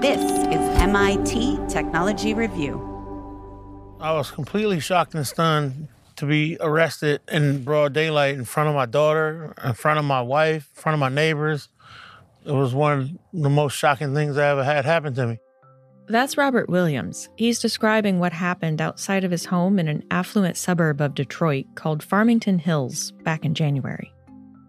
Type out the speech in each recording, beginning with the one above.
This is MIT Technology Review. I was completely shocked and stunned to be arrested in broad daylight in front of my daughter, in front of my wife, in front of my neighbors. It was one of the most shocking things I ever had happen to me. That's Robert Williams. He's describing what happened outside of his home in an affluent suburb of Detroit called Farmington Hills back in January.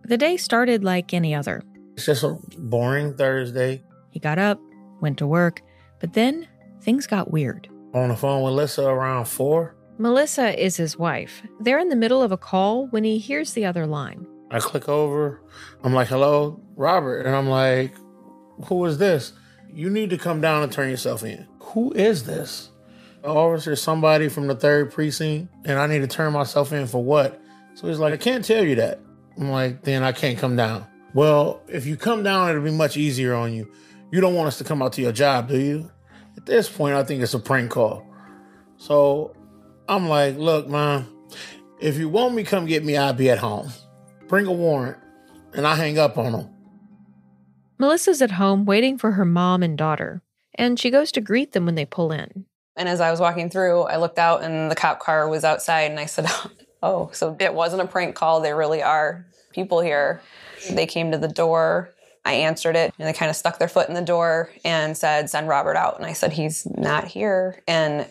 The day started like any other. It's just a boring Thursday. He got up, went to work, but then things got weird. On the phone with Lissa around four. Melissa is his wife. They're in the middle of a call when he hears the other line. I click over. I'm like, hello, Robert. And I'm like, who is this? You need to come down and turn yourself in. Who is this? Officer, somebody from the third precinct, and I need to turn myself in for what? So he's like, I can't tell you that. I'm like, then I can't come down. Well, if you come down, it'll be much easier on you. You don't want us to come out to your job, do you? At this point, I think it's a prank call. So I'm like, look, man, if you want me, come get me, I'll be at home. Bring a warrant. And I hang up on him. Melissa's at home waiting for her mom and daughter, and she goes to greet them when they pull in. And as I was walking through, I looked out and the cop car was outside, and I said, Oh, so it wasn't a prank call. There really are people here. They came to the door. I answered it, and they kind of stuck their foot in the door and said, Send Robert out. And I said, He's not here. And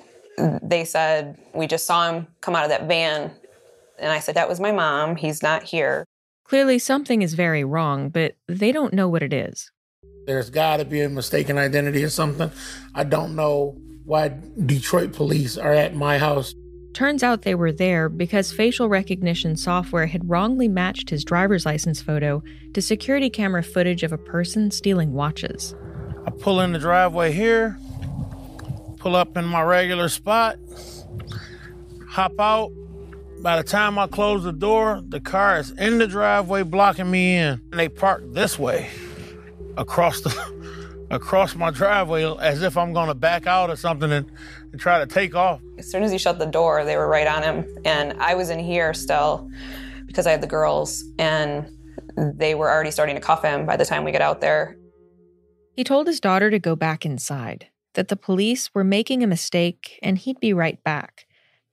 they said, We just saw him come out of that van. And I said, That was my mom. He's not here. Clearly, something is very wrong, but they don't know what it is. There's got to be a mistaken identity or something. I don't know why Detroit police are at my house. Turns out they were there because facial recognition software had wrongly matched his driver's license photo to security camera footage of a person stealing watches. I pull in the driveway here, pull up in my regular spot, hop out, by the time I close the door, the car is in the driveway blocking me in. And they park this way across the across my driveway as if I'm gonna back out or something and, and try to take off. As soon as he shut the door, they were right on him. And I was in here still because I had the girls and they were already starting to cuff him by the time we get out there. He told his daughter to go back inside, that the police were making a mistake and he'd be right back.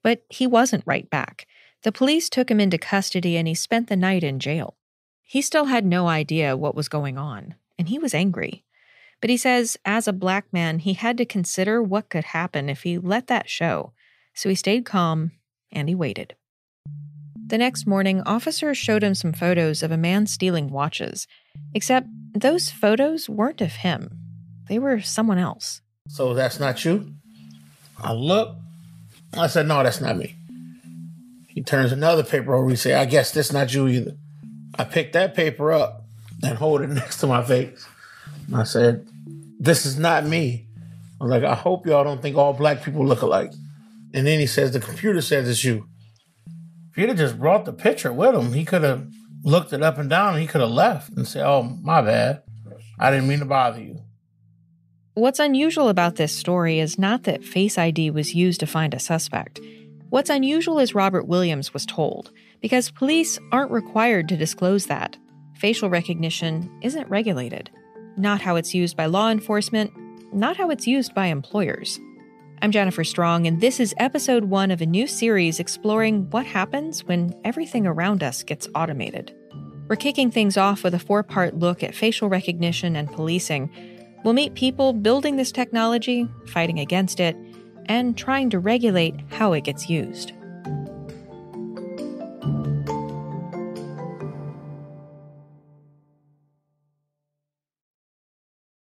But he wasn't right back. The police took him into custody and he spent the night in jail. He still had no idea what was going on, and he was angry. But he says, as a black man, he had to consider what could happen if he let that show. So he stayed calm and he waited. The next morning, officers showed him some photos of a man stealing watches. Except those photos weren't of him, they were someone else. So that's not you? I look. I said, no, that's not me. He turns another paper over. He say, I guess that's not you either. I picked that paper up and hold it next to my face. I said, this is not me. I'm like, I hope y'all don't think all black people look alike. And then he says, the computer says it's you. If he'd have just brought the picture with him, he could have looked it up and down and he could have left and said, oh, my bad. I didn't mean to bother you. What's unusual about this story is not that Face ID was used to find a suspect. What's unusual is Robert Williams was told, because police aren't required to disclose that. Facial recognition isn't regulated. Not how it's used by law enforcement, not how it's used by employers. I'm Jennifer Strong, and this is episode one of a new series exploring what happens when everything around us gets automated. We're kicking things off with a four part look at facial recognition and policing. We'll meet people building this technology, fighting against it, and trying to regulate how it gets used.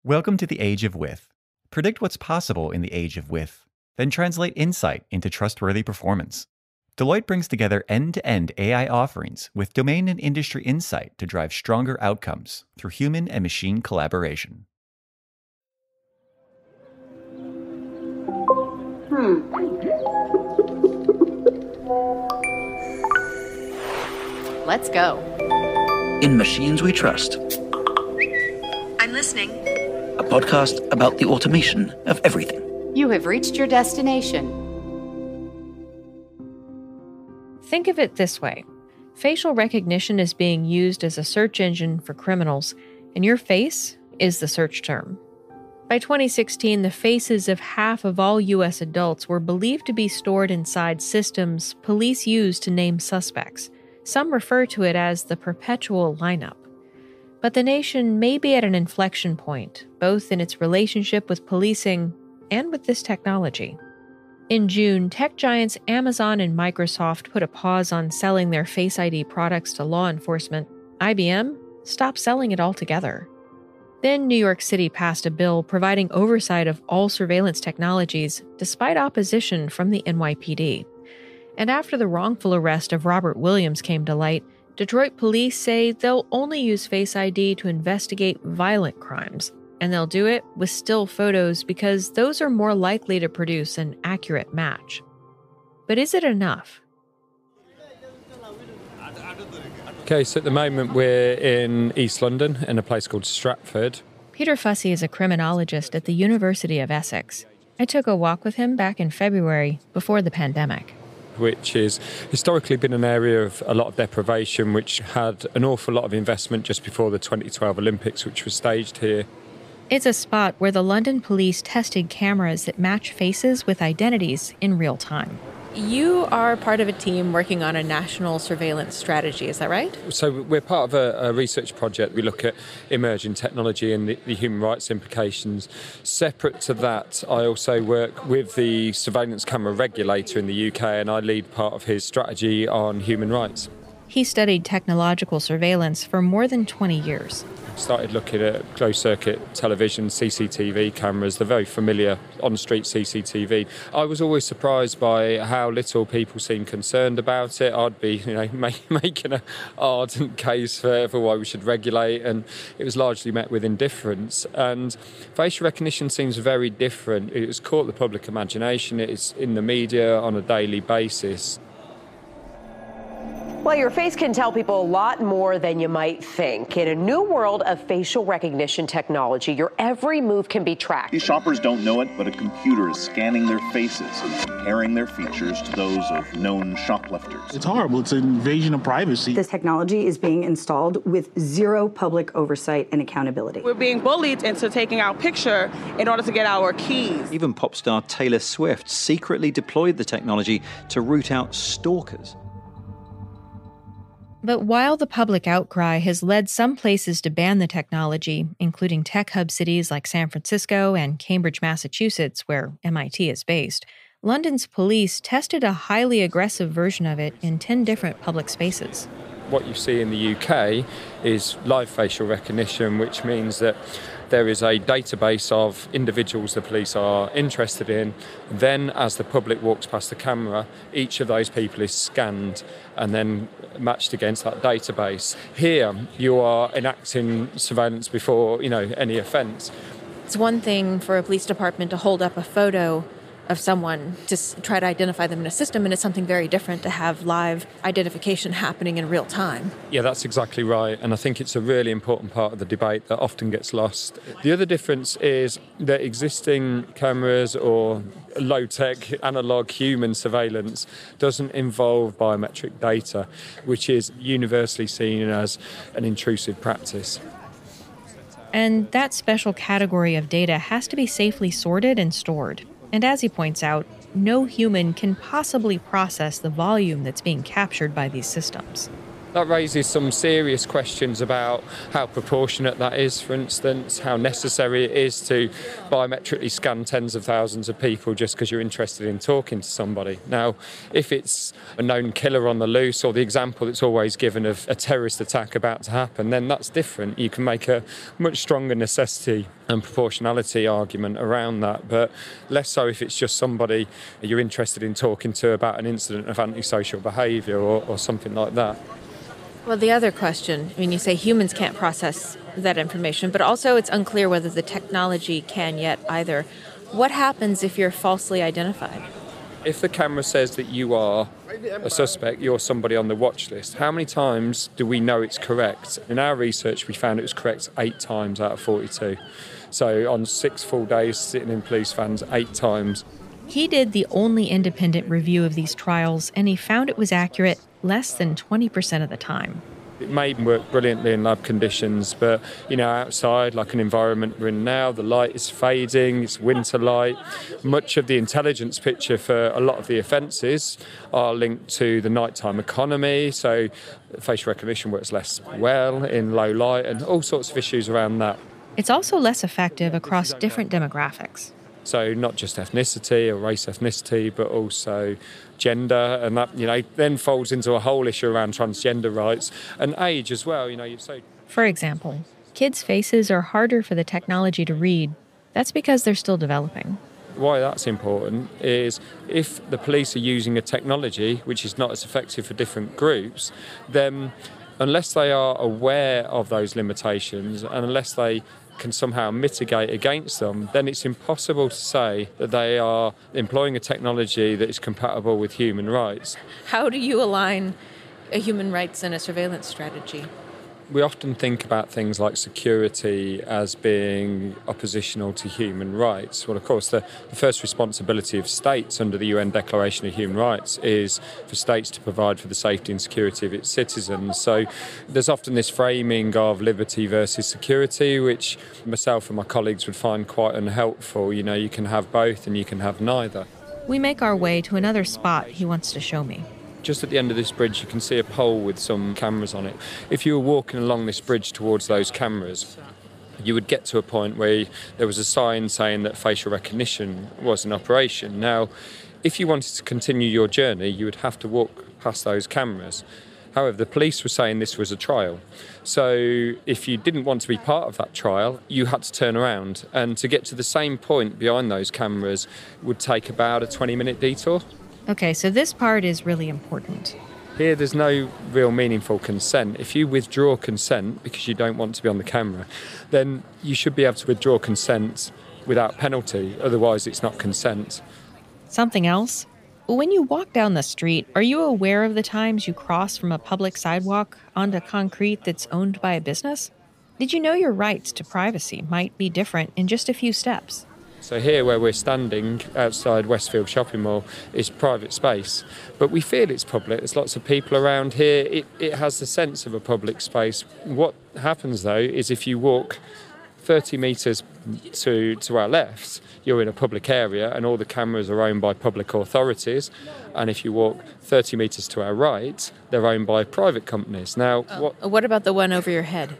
Welcome to the Age of With. Predict what's possible in the age of with, then translate insight into trustworthy performance. Deloitte brings together end to end AI offerings with domain and industry insight to drive stronger outcomes through human and machine collaboration. Hmm. Let's go. In Machines We Trust, I'm listening. A podcast about the automation of everything. You have reached your destination. Think of it this way facial recognition is being used as a search engine for criminals, and your face is the search term. By 2016, the faces of half of all U.S. adults were believed to be stored inside systems police use to name suspects. Some refer to it as the perpetual lineup. But the nation may be at an inflection point, both in its relationship with policing and with this technology. In June, tech giants Amazon and Microsoft put a pause on selling their Face ID products to law enforcement. IBM stopped selling it altogether. Then New York City passed a bill providing oversight of all surveillance technologies, despite opposition from the NYPD. And after the wrongful arrest of Robert Williams came to light, Detroit police say they'll only use Face ID to investigate violent crimes, and they'll do it with still photos because those are more likely to produce an accurate match. But is it enough? Okay, so at the moment we're in East London in a place called Stratford. Peter Fussey is a criminologist at the University of Essex. I took a walk with him back in February before the pandemic. Which is historically been an area of a lot of deprivation, which had an awful lot of investment just before the 2012 Olympics, which was staged here. It's a spot where the London police tested cameras that match faces with identities in real time. You are part of a team working on a national surveillance strategy, is that right? So, we're part of a, a research project. We look at emerging technology and the, the, human rights implications. Separate to that, I also work with the surveillance camera regulator in the UK, and I lead part of his strategy on human rights. He studied technological surveillance for more than 20 years started looking at closed circuit television, CCTV cameras, the very familiar on street CCTV. I was always surprised by how little people seem concerned about it. I'd be you know, making an ardent case for, for why we should regulate, and it was largely met with indifference. And facial recognition seems very different. It's caught the public imagination, it's in the media on a daily basis. Well, your face can tell people a lot more than you might think. In a new world of facial recognition technology, your every move can be tracked. These shoppers don't know it, but a computer is scanning their faces and comparing their features to those of known shoplifters. It's horrible. It's an invasion of privacy. This technology is being installed with zero public oversight and accountability. We're being bullied into taking our picture in order to get our keys. Even pop star Taylor Swift secretly deployed the technology to root out stalkers. But while the public outcry has led some places to ban the technology, including tech hub cities like San Francisco and Cambridge, Massachusetts, where MIT is based, London's police tested a highly aggressive version of it in 10 different public spaces. What you see in the UK is live facial recognition, which means that there is a database of individuals the police are interested in. Then, as the public walks past the camera, each of those people is scanned and then matched against that database. Here, you are enacting surveillance before you know any offence. It's one thing for a police department to hold up a photo of someone to try to identify them in a system, and it's something very different to have live identification happening in real time. Yeah, that's exactly right, and I think it's a really important part of the debate that often gets lost. The other difference is that existing cameras or low tech analog human surveillance doesn't involve biometric data, which is universally seen as an intrusive practice. And that special category of data has to be safely sorted and stored. And as he points out, no human can possibly process the volume that's being captured by these systems. That raises some serious questions about how proportionate that is, for instance, how necessary it is to biometrically scan tens of thousands of people just because you're interested in talking to somebody. Now, if it's a known killer on the loose or the example that's always given of a terrorist attack about to happen, then that's different. You can make a much stronger necessity and proportionality argument around that, but less so if it's just somebody you're interested in talking to about an incident of antisocial behaviour or, or something like that. Well, the other question I mean, you say humans can't process that information, but also it's unclear whether the technology can yet either. What happens if you're falsely identified? If the camera says that you are a suspect, you're somebody on the watch list, how many times do we know it's correct? In our research, we found it was correct eight times out of 42. So on six full days sitting in police vans, eight times. He did the only independent review of these trials, and he found it was accurate less than 20% of the time. It may work brilliantly in lab conditions, but you know, outside, like an environment we're in now, the light is fading, it's winter light. Much of the intelligence picture for a lot of the offences are linked to the nighttime economy, so facial recognition works less well in low light, and all sorts of issues around that. It's also less effective across different demographics. So not just ethnicity or race ethnicity, but also gender, and that you know then folds into a whole issue around transgender rights and age as well. You know, you say. For example, kids' faces are harder for the technology to read. That's because they're still developing. Why that's important is if the police are using a technology which is not as effective for different groups, then unless they are aware of those limitations and unless they can somehow mitigate against them, then it's impossible to say that they are employing a technology that is compatible with human rights. How do you align a human rights and a surveillance strategy? We often think about things like security as being oppositional to human rights. Well, of course, the, the, first responsibility of states under the UN Declaration of Human Rights is for states to provide for the safety and security of its citizens. So there's often this framing of liberty versus security, which myself and my colleagues would find quite unhelpful. You know, you can have both and you can have neither. We make our way to another spot he wants to show me just at the end of this bridge, you can see a pole with some cameras on it. If you were walking along this bridge towards those cameras, you would get to a point where there was a sign saying that facial recognition was in operation. Now, if you wanted to continue your journey, you would have to walk past those cameras. However, the police were saying this was a trial. So if you didn't want to be part of that trial, you had to turn around. And to get to the same point behind those cameras would take about a 20 minute detour. Okay, so this part is really important. Here, there's no real meaningful consent. If you withdraw consent because you don't want to be on the camera, then you should be able to withdraw consent without penalty. Otherwise, it's not consent. Something else? When you walk down the street, are you aware of the times you cross from a public sidewalk onto concrete that's owned by a business? Did you know your rights to privacy might be different in just a few steps? So here where we're standing outside Westfield Shopping Mall is private space, but we feel it's public. There's lots of people around here. It, it has the sense of a public space. What happens though is if you walk 30 metres to, to our left, you're in a public area and all the cameras are owned by public authorities. And if you walk 30 metres to our right, they're owned by private companies. Now, oh, what, what about the one over your head?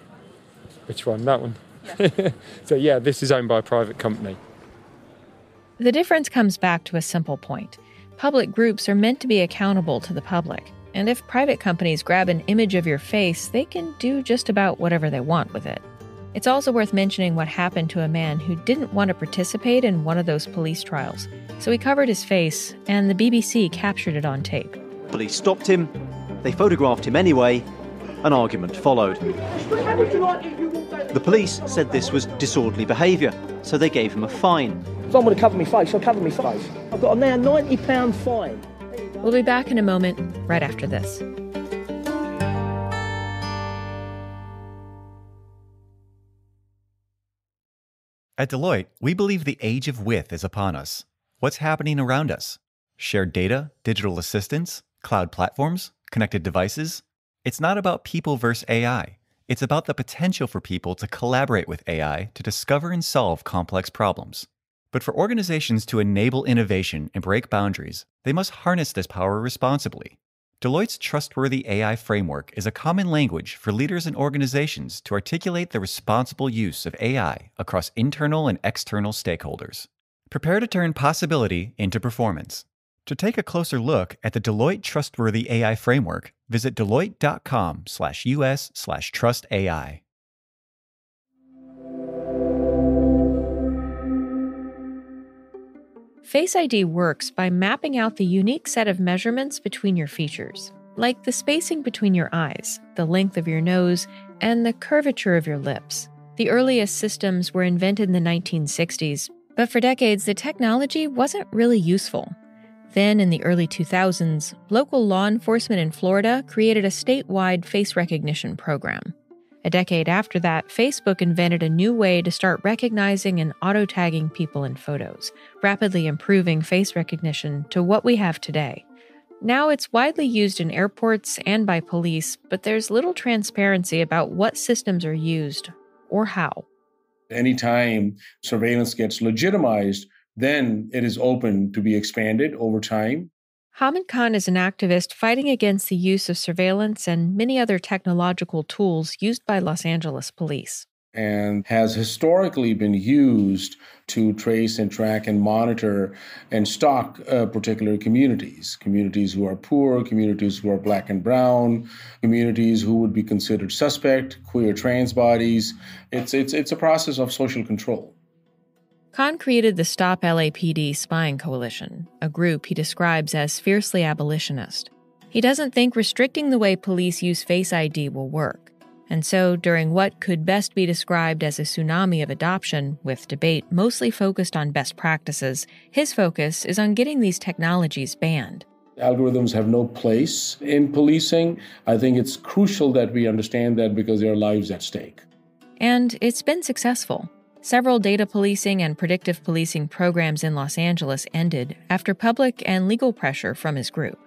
Which one? That one? Yeah. so, yeah, this is owned by a private company. The difference comes back to a simple point. Public groups are meant to be accountable to the public, and if private companies grab an image of your face, they can do just about whatever they want with it. It's also worth mentioning what happened to a man who didn't want to participate in one of those police trials. So he covered his face, and the BBC captured it on tape. Police stopped him, they photographed him anyway, an argument followed. The police said this was disorderly behaviour, so they gave him a fine. If I want to cover my face, I'll cover my face. I've got a now £90 fine. We'll be back in a moment, right after this. At Deloitte, we believe the age of with is upon us. What's happening around us? Shared data, digital assistants, cloud platforms, connected devices? It's not about people versus AI. It's about the potential for people to collaborate with AI to discover and solve complex problems. But for organizations to enable innovation and break boundaries, they must harness this power responsibly. Deloitte's trustworthy AI framework is a common language for leaders and organizations to articulate the responsible use of AI across internal and external stakeholders. Prepare to turn possibility into performance. To take a closer look at the Deloitte Trustworthy AI framework, visit deloitte.com/us/trustai. Face ID works by mapping out the unique set of measurements between your features, like the spacing between your eyes, the length of your nose, and the curvature of your lips. The earliest systems were invented in the 1960s, but for decades the technology wasn't really useful. Then, in the early 2000s, local law enforcement in Florida created a statewide face recognition program. A decade after that, Facebook invented a new way to start recognizing and auto tagging people in photos, rapidly improving face recognition to what we have today. Now it's widely used in airports and by police, but there's little transparency about what systems are used or how. Anytime surveillance gets legitimized, then it is open to be expanded over time. Hamid Khan is an activist fighting against the use of surveillance and many other technological tools used by Los Angeles police. And has historically been used to trace and track and monitor and stalk uh, particular communities. Communities who are poor communities who are black and brown communities who would be considered suspect queer trans bodies. It's it's it's a process of social control Khan created the Stop LAPD Spying Coalition, a group he describes as fiercely abolitionist. He doesn't think restricting the way police use Face ID will work. And so, during what could best be described as a tsunami of adoption, with debate mostly focused on best practices, his focus is on getting these technologies banned. Algorithms have no place in policing. I think it's crucial that we understand that because there are lives at stake. And it's been successful. Several data policing and predictive policing programs in Los Angeles ended after public and legal pressure from his group.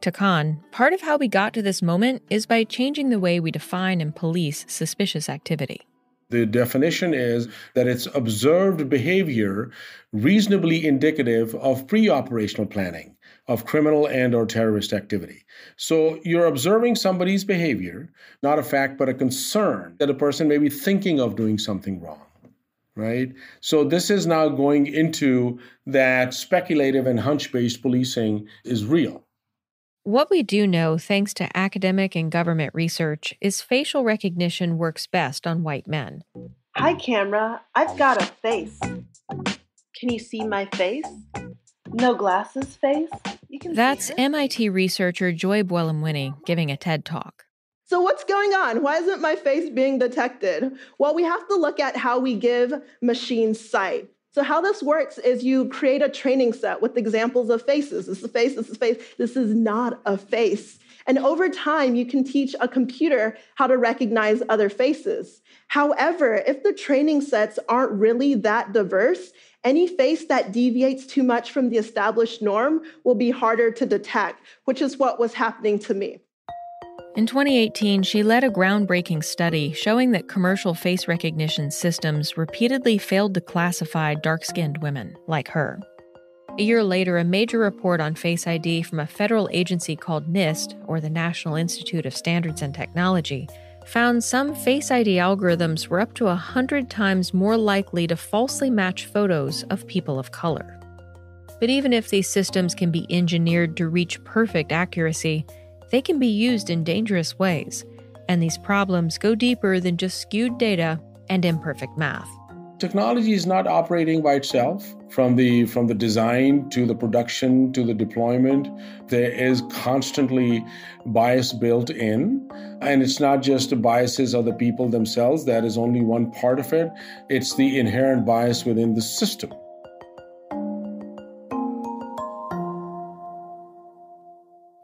To Khan, part of how we got to this moment is by changing the way we define and police suspicious activity. The definition is that it's observed behavior reasonably indicative of pre-operational planning of criminal and or terrorist activity. So you're observing somebody's behavior, not a fact but a concern that a person may be thinking of doing something wrong. Right? So this is now going into that speculative and hunch-based policing is real. What we do know, thanks to academic and government research, is facial recognition works best on white men. Hi, camera. I've got a face. Can you see my face? No glasses face? You can That's MIT researcher Joy Buolamwini giving a TED talk. So, what's going on? Why isn't my face being detected? Well, we have to look at how we give machines sight. So how this works is you create a training set with examples of faces. This is a face, this is a face. This is not a face. And over time, you can teach a computer how to recognize other faces. However, if the training sets aren't really that diverse, any face that deviates too much from the established norm will be harder to detect, which is what was happening to me. In 2018, she led a groundbreaking study showing that commercial face recognition systems repeatedly failed to classify dark skinned women like her. A year later, a major report on Face ID from a federal agency called NIST, or the National Institute of Standards and Technology, found some Face ID algorithms were up to 100 times more likely to falsely match photos of people of color. But even if these systems can be engineered to reach perfect accuracy, they can be used in dangerous ways, and these problems go deeper than just skewed data and imperfect math. Technology is not operating by itself from the from the design to the production to the deployment. There is constantly bias built in and it's not just the biases of the people themselves that is only one part of it. It's the inherent bias within the system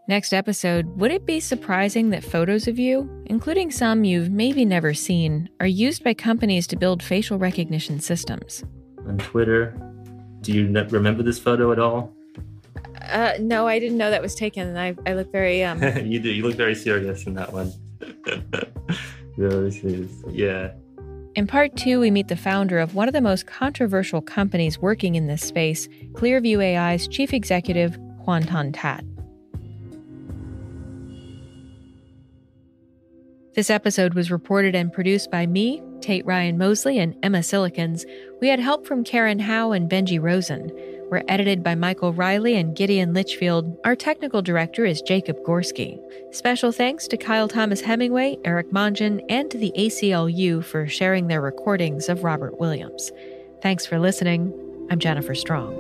Next episode, would it be surprising that photos of you, including some you've maybe never seen, are used by companies to build facial recognition systems? On Twitter, do you remember this photo at all? Uh, no, I didn't know that was taken. I, I look very. Um... you do. You look very serious in that one. really serious. Yeah. In part two, we meet the founder of one of the most controversial companies working in this space, Clearview AI's chief executive, Hoan Ton-That. This episode was reported and produced by me, Tate Ryan Mosley, and Emma Cillekens. We had help from Karen Hao and Benji Rosen. We're edited by Michael Reilly and Gideon Lichfield. Our technical director is Jacob Gorski. Special thanks to Kyle Thomas Hemingway, Eric Mongeon, and to the ACLU for sharing their recordings of Robert Williams. Thanks for listening. I'm Jennifer Strong.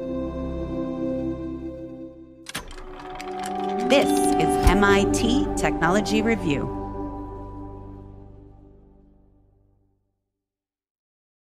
This is MIT Technology Review.